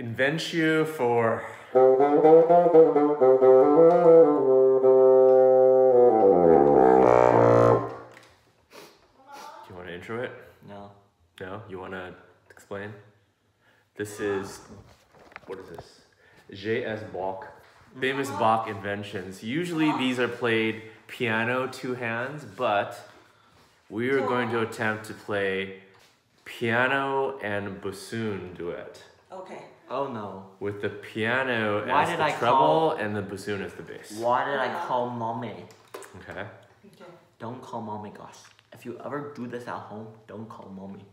invent you for Do you want to intro it? No. No? You want to explain? This is, what is this? J.S. Bach. Famous Bach inventions. Usually these are played piano, two hands, but we are going to attempt to play piano and bassoon duet. Okay. Oh no. With the piano Why as did the I treble call- and the bassoon as the bass. Why did I call mommy? Okay. Okay. Don't call mommy, gosh. If you ever do this at home, don't call mommy.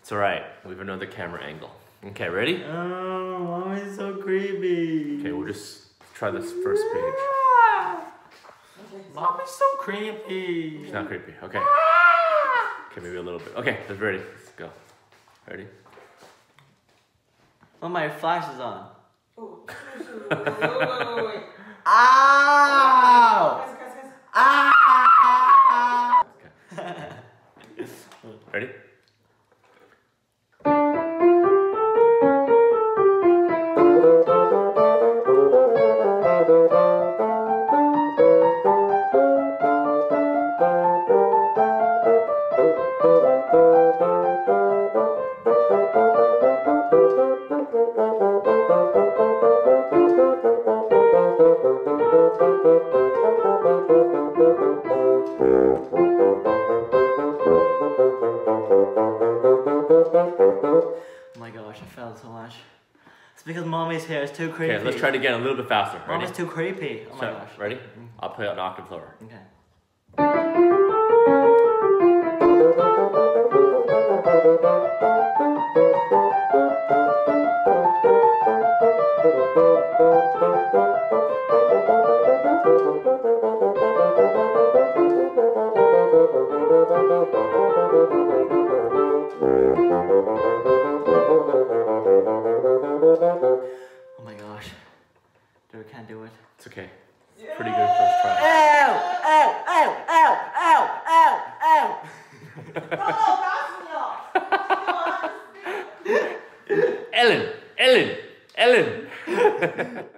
It's alright. We have another camera angle. Okay, ready? Oh, mommy's so creepy. Okay, we'll just try this first page. Mommy's so creepy. It's not creepy. Okay. Ah! Okay, maybe a little bit. Okay, let's ready. Let's go. Ready? Oh, my flash is on. Oh. Wait, wait, wait, Oh my gosh, I failed so much. It's because mommy's hair is too creepy. Okay, let's try it again a little bit faster. Ready? Mommy's too creepy. Oh my So, gosh. ready? Mm-hmm. I'll play it an octave lower. Okay. Oh my gosh. Dude, I can't do it. It's okay. Yeah. pretty good first try. Ow! Ow! Ow! Ow! Ow! Ow! Ow! Ellen! Ellen! Ellen!